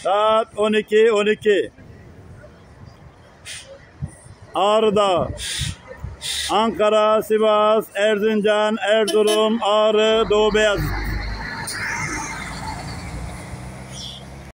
Saat 12 12. Ağrı'da, Ankara, Sivas, Erzincan, Erzurum, Ağrı, Doğu Beyazıt.